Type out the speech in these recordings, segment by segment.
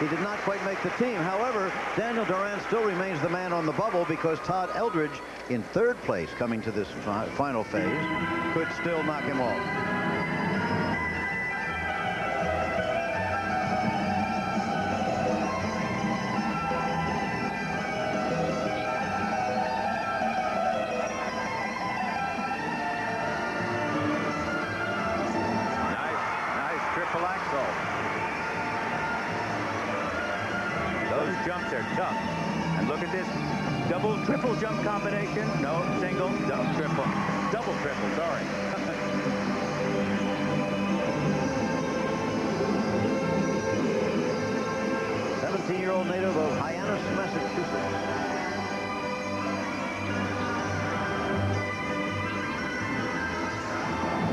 He did not quite make the team. However, Daniel Doran still remains the man on the bubble because Todd Eldredge, in third place coming to this fi final phase, could still knock him off. jumps are tough. And look at this double, triple jump combination. No, single, double, triple. Double, triple, sorry. Seventeen-year-old native of Hyannis, Massachusetts.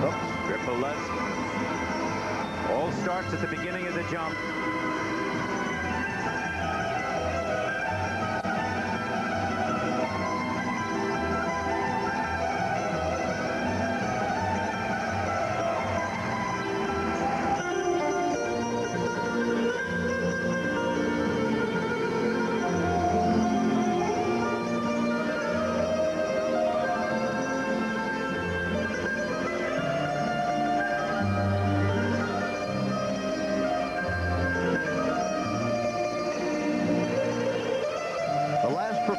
Oops, triple left. All starts at the beginning of the jump.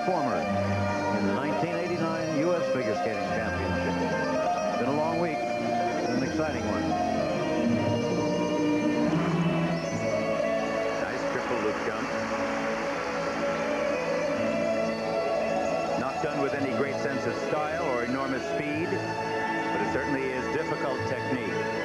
former in the 1989 U.S. Figure Skating Championship. It's been a long week, an exciting one. Nice triple loop jump. Not done with any great sense of style or enormous speed, but it certainly is difficult technique.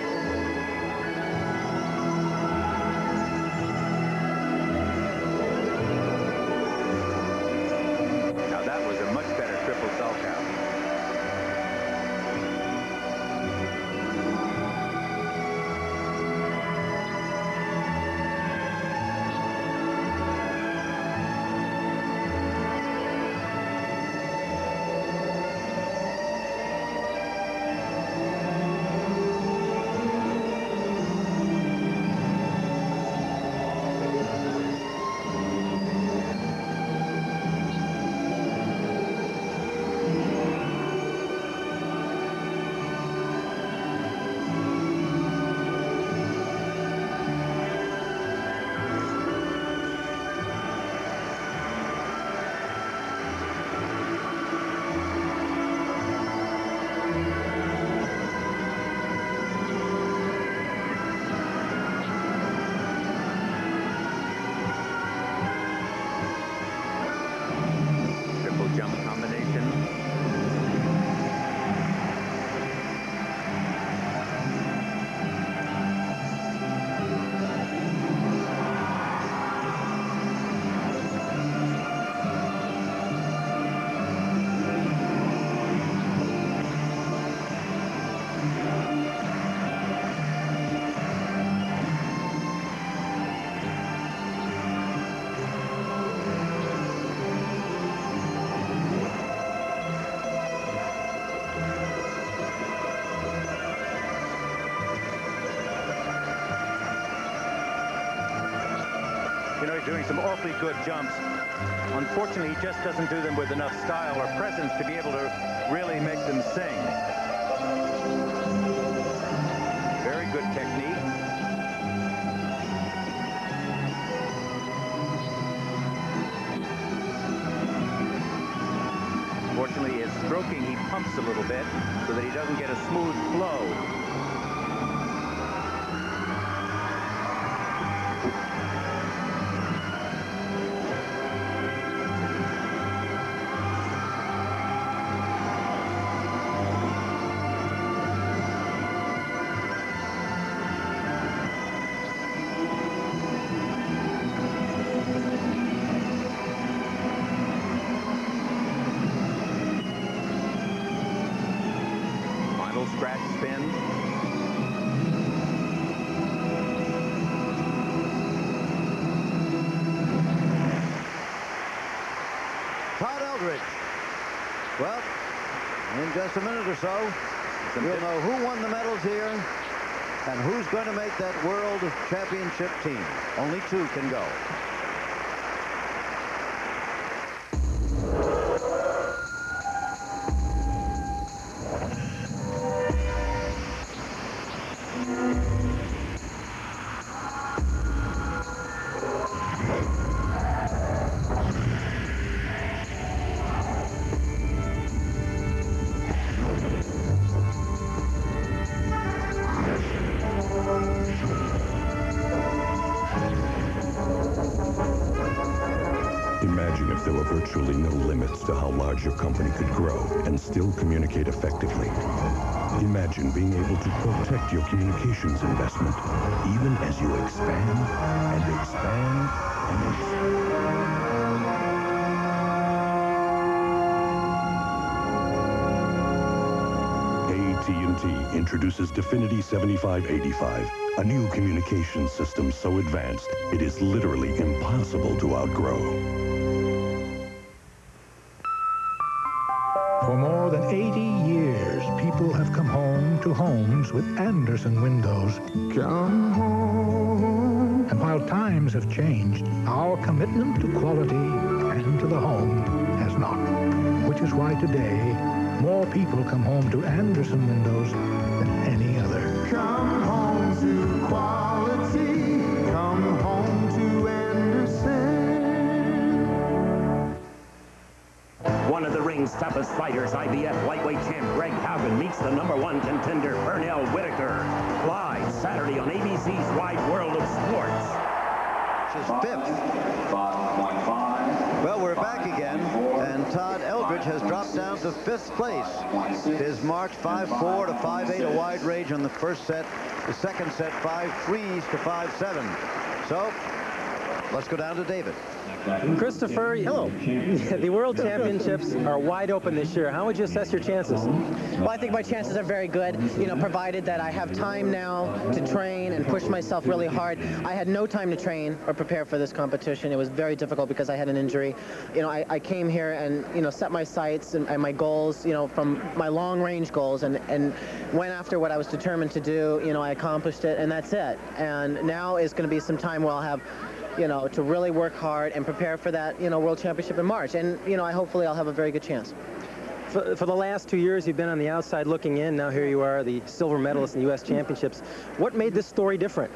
doing some awfully good jumps. Unfortunately, he just doesn't do them with enough style or presence to be able to really make them sing. Very good technique. Unfortunately, his stroking, he pumps a little bit so that he doesn't get a smooth flow scratch spin. Todd Eldredge. Well, in just a minute or so, we'll know who won the medals here and who's going to make that world championship team. Only two can go. To how large your company could grow and still communicate effectively. Imagine being able to protect your communications investment even as you expand and expand and expand. AT&T introduces Definity 7585, a new communication system so advanced it is literally impossible to outgrow. To homes with Andersen windows. Come home. And while times have changed, our commitment to quality and to the home has not. Which is why today, more people come home to Andersen windows than any other. Come home to quality. Come home to Andersen. One of the ring's toughest fighters, IBF lightweight champ Greg Haugen meets the number one contender, on ABC's Wide World of Sports. His fifth. Well, we're back again, and Todd Eldredge has dropped down to fifth place. His march 5-4 to 5-8, a wide range on the first set. The second set, 5-3s to 5-7. So, let's go down to David. Christopher, hello. the World Championships are wide open this year. How would you assess your chances? Well, I think my chances are very good, you know, provided that I have time now to train and push myself really hard. I had no time to train or prepare for this competition. It was very difficult because I had an injury. You know, I, I came here and, you know, set my sights and, and my goals, you know, from my long-range goals and, and went after what I was determined to do. You know, I accomplished it, and that's it. And now is going to be some time where I'll have you know, to really work hard and prepare for that, you know, World Championship in March. And, you know, I hopefully I'll have a very good chance. For, for, the last two years, you've been on the outside looking in. Now here you are, the silver medalist in the U.S. Championships. What made this story different?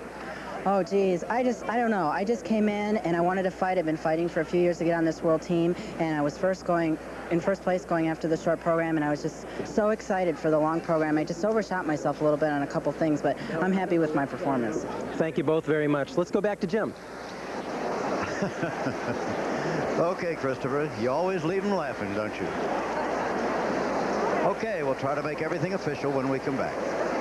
Oh, geez. I just, I don't know. I just came in and I wanted to fight. I've been fighting for a few years to get on this world team. And I was first going, in first place going after the short program. And I was just so excited for the long program. I just overshot myself a little bit on a couple things, but I'm happy with my performance. Thank you both very much. Let's go back to Jim. okay, Christopher. You always leave them laughing, don't you? Okay, we'll try to make everything official when we come back.